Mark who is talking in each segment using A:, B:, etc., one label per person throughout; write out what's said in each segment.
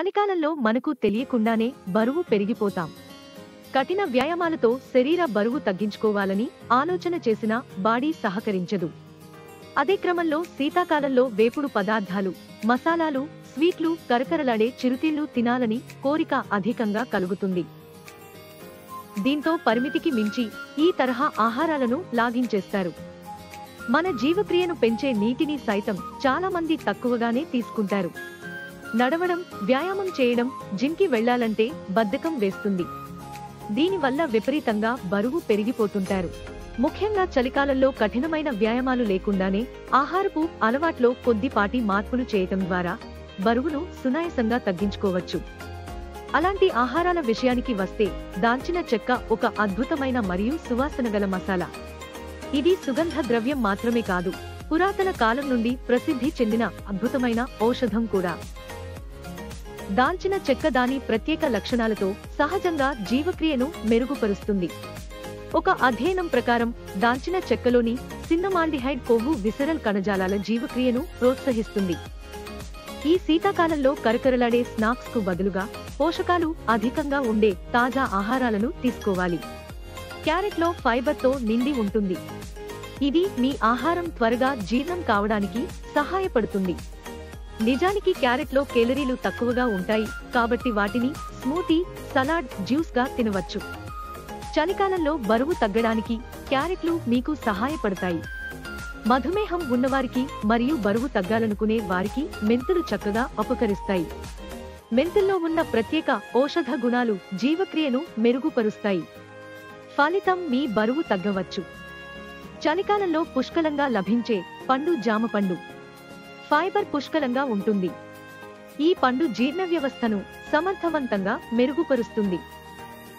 A: చలికాలంలో మనకు తెలియకుండానే బరువు పెరిగిపోతాం. కఠిన వ్యాయామాలతో శరీర బరువు తగ్గించుకోవాలని ఆలోచన చేసినా బాడీ సహకరించదు. అదే క్రమంలో శీతాకాలంలో వేపుడు పదార్థాలు మసాలాలు స్వీట్లు కరకరలాడే చిరుతిళ్ళు తినాలని కోరిక అధికంగా కలుగుతుంది. దీంతో పరిమితికి మించి ఈ తరహా ఆహారాలను లాగించేస్తారు. మన జీవక్రియను పెంచే నీటిని సైతం చాలా మంది తక్కువగానే తీసుకుంటారు. నడవడం వ్యాయామం చేయడం జిమ్కి వెళ్ళాలంటే బద్ధకం వేస్తుంది. దీనివల్ల విపరీతంగా బరువు పెరిగిపోతుంటారు. ముఖ్యంగా చలికాలంలో కఠినమైన వ్యాయామాలు లేకుండానే ఆహారపు అలవాట్లో కొద్దిపాటి మార్పులు చేయటం ద్వారా బరువును సునాయసంగా తగ్గించుకోవచ్చు. అలాంటి ఆహారాల విషయానికి వస్తే దాల్చిన చెక్క ఒక అద్భుతమైన మరియు సువాసన గల మసాలా. ఇది సుగంధ ద్రవ్యం మాత్రమే కాదు పురాతన కాలం నుండి ప్రసిద్ధి చెందిన అద్భుతమైన ఔషధం కూడా. దాల్చిన చెక్క దాని ప్రత్యేక లక్షణాలతో సహజంగా జీవక్రియను మెరుగుపరుస్తుంది. ఒక అధ్యయనం ప్రకారం దాల్చిన చెక్కలోని సిన్నమాండిహైడ్ కొవ్వు విసరల్ కణజాలాల జీవక్రియను ప్రోత్సహిస్తుంది. ఈ శీతాకాలంలో కరకరలాడే స్నాక్స్కు బదులుగా పోషకాలు అధికంగా ఉండే తాజా ఆహారాలను తీసుకోవాలి. క్యారెట్లో నిండి ఉంటుంది. ఇది మీ ఆహారం త్వరగా జీర్ణం కావడానికి సహాయపడుతుంది. నిజానికి క్యారెట్లో కేలరీలు తక్కువగా ఉంటాయి కాబట్టి వాటిని స్మూతీ సలాడ్ జ్యూస్గా తినవచ్చు. చలికాలంలో బరువు తగ్గడానికి క్యారెట్లు మీకు సహాయపడతాయి. మధుమేహం ఉన్నవారికి మరియు బరువు తగ్గాలనుకునే వారికి మెంతులు చక్కగా ఉపకరిస్తాయి మెంతుల్లో ఉన్న ప్రత్యేక ఔషధ గుణాలు జీవక్రియను మెరుగుపరుస్తాయి. ఫలితం మీ బరువు తగ్గవచ్చు. చలికాలంలో పుష్కలంగా లభించే పండు జామ పండు ఫైబర్ పుష్కలంగా ఉంటుంది. ఈ పండు జీర్ణ వ్యవస్థను సమర్థవంతంగా మెరుగుపరుస్తుంది.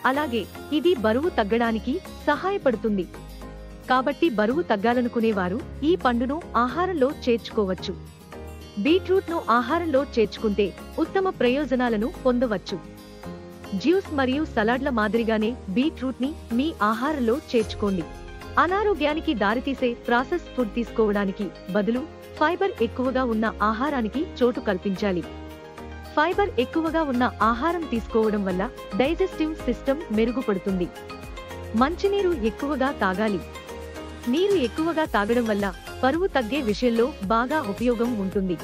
A: అలాగే ఇది బరువు తగ్గడానికి సహాయపడుతుంది. కాబట్టి బరువు తగ్గాలనుకునేవారు ఈ పండును ఆహారంలో చేర్చుకోవచ్చు. బీట్రూట్ను ఆహారంలో చేర్చుకుంటే ఉత్తమ ప్రయోజనాలను పొందవచ్చు. జ్యూస్ మరియు సలాడ్ల మాదిరిగానే బీట్రూట్ని మీ ఆహారంలో చేర్చుకోండి. అనారోగ్యానికి దారితీసే ప్రాసెస్ ఫుడ్ తీసుకోవడానికి బదులు ఫైబర్ ఎక్కువగా ఉన్న ఆహారానికి చోటు కల్పించాలి. ఫైబర్ ఎక్కువగా ఉన్న ఆహారం తీసుకోవడం వల్ల డైజెస్టివ్ సిస్టమ్ మెరుగుపడుతుంది. మంచినీరు ఎక్కువగా తాగాలి. నీరు ఎక్కువగా తాగడం వల్ల బరువు తగ్గే విషయంలో బాగా ఉపయోగం ఉంటుంది.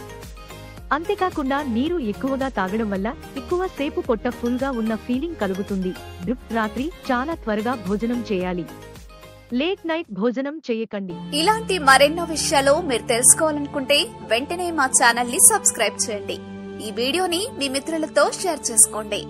A: అంతేకాకుండా నీరు ఎక్కువగా తాగడం వల్ల ఎక్కువ సేపు పొట్ట ఫుల్గా ఉన్న ఫీలింగ్ కలుగుతుంది. డ్రిప్ రాత్రి చాలా త్వరగా భోజనం చేయాలి. లేట్ నైట్ భోజనం చేయకండి.
B: ఇలాంటి మరెన్నో విషయాలు మీరు తెలుసుకోవాలనుకుంటే వెంటనే మా ఛానల్ని సబ్స్క్రైబ్ చేయండి. ఈ వీడియోని మీ మిత్రులతో షేర్ చేసుకోండి.